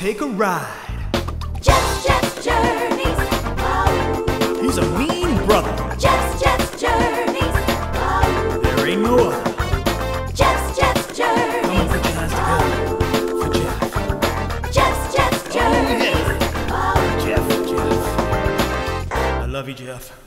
take a ride. Jeff's Jeff's journeys. He's a mean brother. Jeff's Jeff's journeys. There ain't no other. Jeff's Jeff's Come on, journeys. put your hands together for Jeff. Jeff's Jeff's Oh, journeys. yeah. Jeff, Jeff. I love you, Jeff.